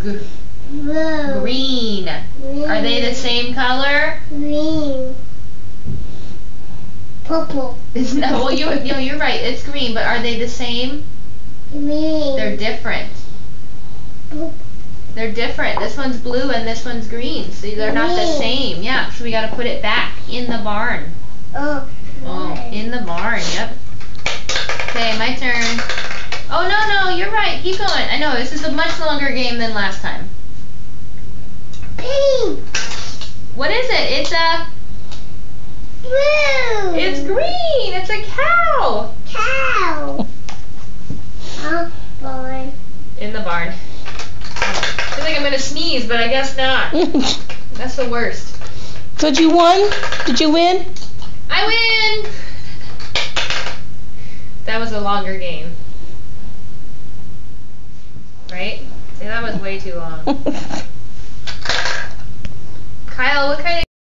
Blue. green. Green. Are they the same color? Green. Purple. It's no, well, you, know, you're right. It's green, but are they the same? Green. They're different. Blue. They're different. This one's blue and this one's green. so they're not the same. Yeah, so we got to put it back in the barn. Oh. Oh, in the barn. Yep. Okay, my turn. Oh no, no, you're right. Keep going. I know this is a much longer game than last time. Pink. What is it? It's a. Blue. It's green. It's a cow. Cow. Oh, boy. In the barn. I feel like I'm gonna sneeze, but I guess not. That's the worst. so you win? Did you win? I win. That was a longer game. Right? See, that was way too long.